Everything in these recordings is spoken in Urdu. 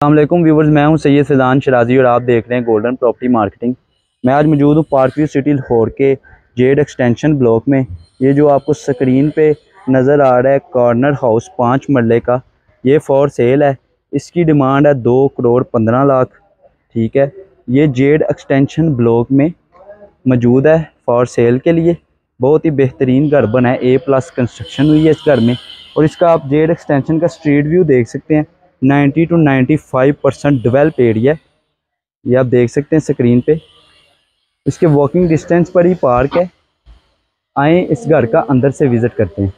السلام علیکم ویورز، میں ہوں سید فیضان شرازی اور آپ دیکھ رہے ہیں گولڈن پراپرٹی مارکیٹنگ میں آج موجود ہوں پارک ویو سٹی لاہور کے جیڈ ایکسٹینشن بلاک میں۔ یہ جو آپ کو سکرین پہ نظر آ رہا ہے کارنر ہاؤس پانچ مرلے کا، یہ فور سیل ہے۔ اس کی ڈیمانڈ ہے دو کروڑ پندرہ لاکھ۔ ٹھیک ہے۔ یہ جیڈ ایکسٹینشن بلاک میں موجود ہے فار سیل کے لیے۔ بہت ہی بہترین گھر بنا ہے۔ اے پلس کنسٹرکشن ہوئی ہے اس گھر میں۔ اور اس کا آپ جیڈ ایکسٹینشن کا اسٹریٹ ویو دیکھ سکتے ہیں۔ Ninety two ninety five percent develop area ہے۔ یہ آپ دیکھ سکتے ہیں سکرین پہ۔ اس کے واکنگ ڈسٹینس پر ہی پارک ہے۔ آئیں اس گھر کا اندر سے وزٹ کرتے ہیں۔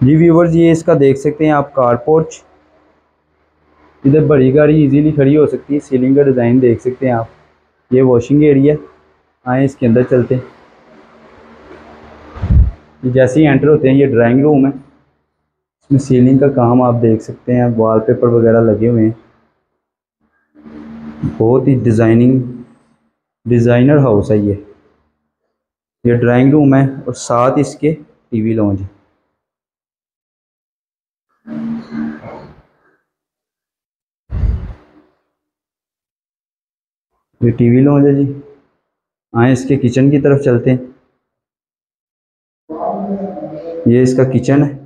جی ویورز، یہ اس کا دیکھ سکتے ہیں آپ کار پورچ۔ ادھر بڑی گاڑی ایزیلی کھڑی ہو سکتی ہے۔ سیلنگ کا ڈیزائن دیکھ سکتے ہیں آپ۔ یہ واشنگ ایریا آئیں اس کے اندر چلتے۔ ہیں جیسے ہی انٹر ہوتے ہیں، یہ ڈرائنگ روم ہے۔ سیلنگ کا کام آپ دیکھ سکتے ہیں وال پیپر وغیرہ لگے ہوئے ہیں۔ بہت ہی ڈیزائننگ ڈیزائنر ہاؤس ہے یہ۔ یہ ڈرائنگ روم ہے اور ساتھ اس کے ٹی وی لانچ ہے۔ یہ ٹی وی لانچ ہے جی۔ آئیں اس کے کچن کی طرف چلتے ہیں۔ یہ اس کا کچن ہے۔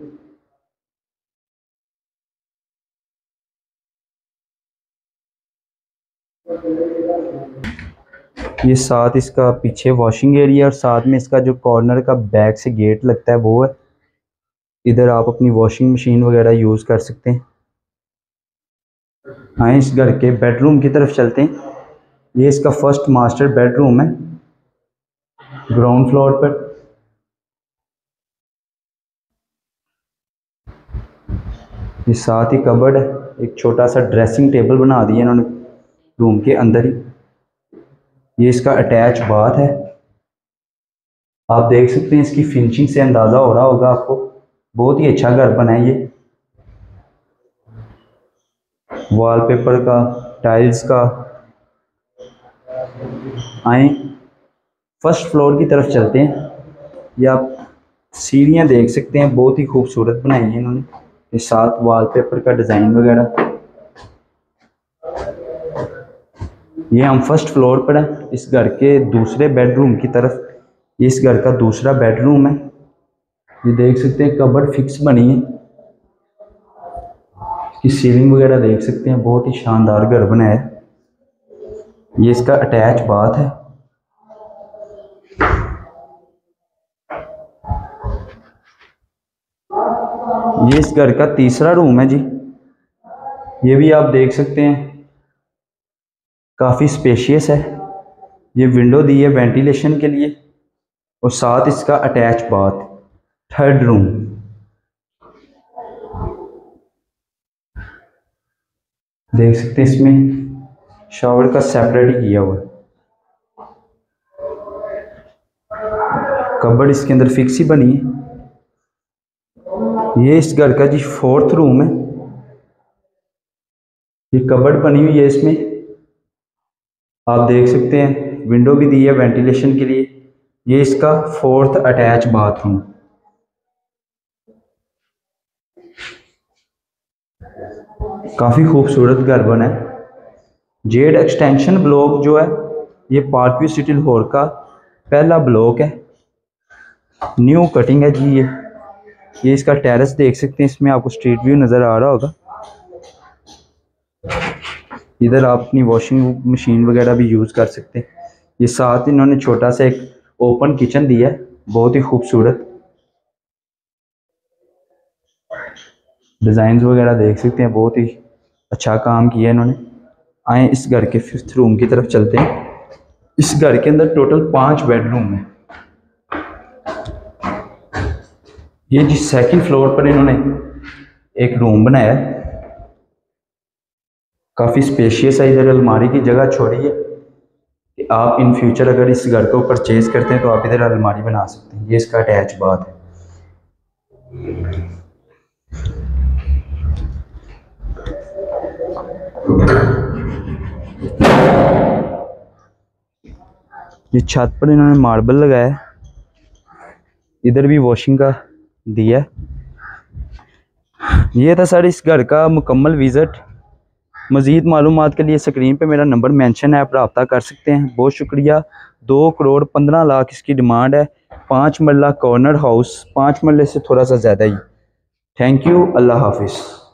یہ ساتھ اس کا پیچھے واشنگ ایریا اور ساتھ میں اس کا جو کارنر کا بیک سے گیٹ لگتا ہے وہ ہے۔ ادھر آپ اپنی واشنگ مشین وغیرہ یوز کر سکتے ہیں۔ آئیں اس گھر کے بیڈ روم کی طرف چلتے ہیں۔ یہ اس کا فرسٹ ماسٹر بیڈ روم ہے۔ گراؤنڈ فلور پر۔ یہ ساتھ ہی کبرڈ ہے۔ ایک چھوٹا سا ڈریسنگ ٹیبل بنا دیا انہوں نے۔ روم کے اندر ہی۔ یہ اس کا اٹیچ بات ہے۔ آپ دیکھ سکتے ہیں اس کی فنشنگ سے اندازہ ہو رہا ہوگا آپ کو۔ بہت ہی اچھا گھر بنا ہے یہ۔ وال پیپر کا ٹائلز کا۔ آئیں۔ فرسٹ فلور کی طرف چلتے ہیں۔ یہ آپ سیڑھیاں دیکھ سکتے ہیں۔ بہت ہی خوبصورت بنائی ہیں انہوں نے۔ ساتھ وال پیپر کا ڈیزائن وغیرہ۔ یہ ہم فرسٹ فلور پر ہیں۔ اس گھر کے دوسرے بیڈ روم کی طرف۔ یہ اس گھر کا دوسرا بیڈ روم ہے۔ یہ دیکھ سکتے ہیں کبڈ فکس بنی ہے۔ اس کی سیلنگ وغیرہ دیکھ سکتے ہیں۔ بہت ہی شاندار گھر بنا ہے۔ یہ اس کا اٹیچ بات ہے۔ یہ اس گھر کا تیسرا روم ہے جی۔ یہ بھی آپ دیکھ سکتے ہیں۔ کافی سپیشیس ہے۔ یہ ونڈو دی ہے وینٹیلیشن کے لیے۔ اور ساتھ اس کا اٹیچ بات تھرڈ روم دیکھ سکتے اس میں شاور کا سیپریٹ ہی کیا ہوا۔ ہے کبڈ اس کے اندر فکس ہی بنی ہے۔ یہ اس گھر کا جی فورتھ روم ہے۔ یہ کبڈ بنی ہوئی ہے اس میں۔ آپ دیکھ سکتے ہیں ونڈو بھی دی ہے وینٹیلیشن کے لیے۔ یہ اس کا فورتھ اٹیچ باتھ روم کافی خوبصورت گھر بنا ہے۔ جیڈ ایکسٹینشن بلاک جو ہے، یہ پارک ویو سٹی لاہور کا پہلا بلاک ہے۔ نیو کٹنگ ہے جی یہ۔ یہ اس کا ٹیرس دیکھ سکتے ہیں، اس میں آپ کو اسٹریٹ ویو نظر آ رہا ہوگا۔ ادھر آپ اپنی واشنگ مشین وغیرہ بھی یوز کر سکتے ہیں۔ یہ ساتھ انہوں نے چھوٹا سا ایک اوپن کچن دیا ہے۔ بہت ہی خوبصورت۔ ڈیزائنز وغیرہ دیکھ سکتے ہیں۔ بہت ہی اچھا کام کیا ہے انہوں نے۔ آئیں اس گھر کے ففتھ روم کی طرف چلتے ہیں۔ اس گھر کے اندر ٹوٹل پانچ بیڈ روم ہیں۔ یہ جس سیکنڈ فلور پر انہوں نے ایک روم بنایا ہے کافی اسپیشیس ہے، ادھر الماری کی جگہ چھوڑی ہے کہ آپ ان فیوچر اگر اس گھر کو پرچیز کرتے ہیں تو آپ ادھر الماری بنا سکتے ہیں۔ یہ اس کا اٹیچ بات ہے۔ یہ چھت پر انہوں نے ماربل لگایا ہے۔ ادھر بھی واشنگ کا دیا ہے۔ یہ تھا سر اس گھر کا مکمل وزٹ مزید معلومات کے لیے سکرین پہ میرا نمبر مینشن ہے، آپ رابطہ کر سکتے ہیں۔ بہت شکریہ۔ دو کروڑ پندرہ لاکھ اس کی ڈیمانڈ ہے۔ پانچ مرلہ کارنر ہاؤس، پانچ مرلے سے تھوڑا سا زیادہ ہی۔ تھینک یو اللہ حافظ۔